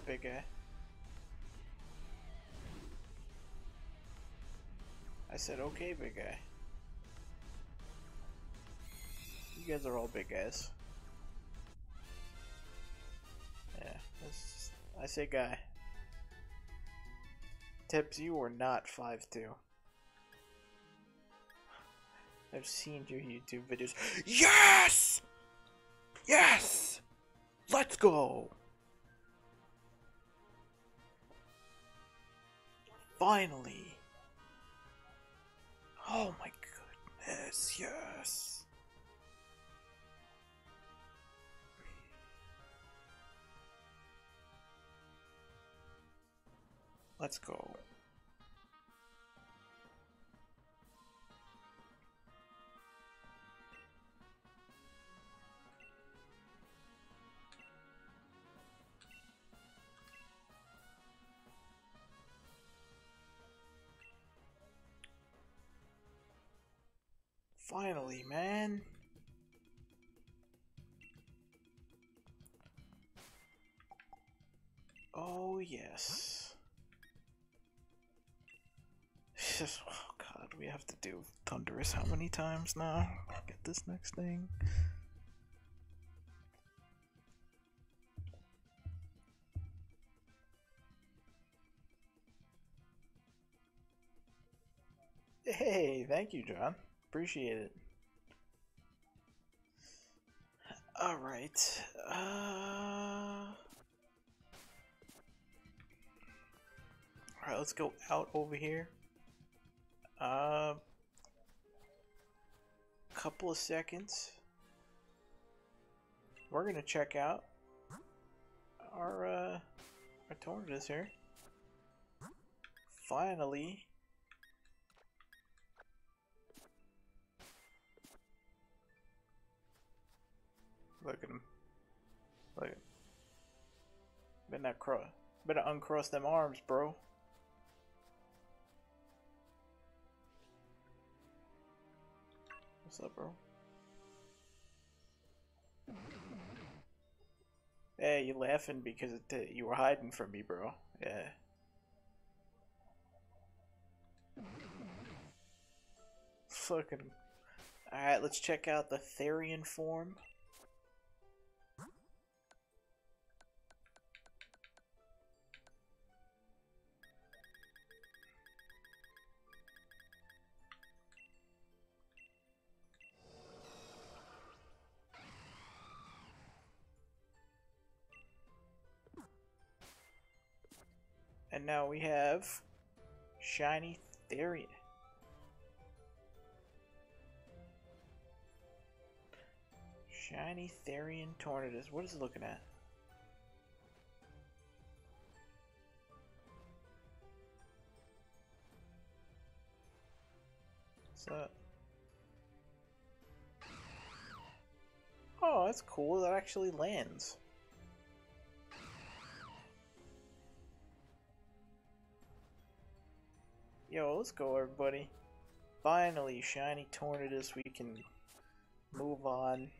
big guy. I said, okay, big guy. You guys are all big guys. Yeah, just, I say guy. Tips, you are not 5'2". I've seen your YouTube videos. Yes! Yes! Let's go! Finally! Oh my goodness, yes! Let's go. Finally, man. Oh, yes. oh god, we have to do Thundurus how many times now? Get this next thing. Hey, thank you, John. Appreciate it. Alright. Uh... Alright, let's go out over here. Uh, couple of seconds. We're gonna check out our uh, our Tornadus here. Finally. Look at him. Look. At Better not cross. Better uncross them arms, bro. What's up, bro? Hey, you laughing because you were hiding from me, bro. Yeah. Fucking. Alright, let's check out the Therian form. And now we have Shiny Therian. Shiny Therian Tornadus. What is it looking at? What's that? Oh, that's cool. That actually lands. Yo, let's go everybody. Finally, Shiny Tornadus, we can move on.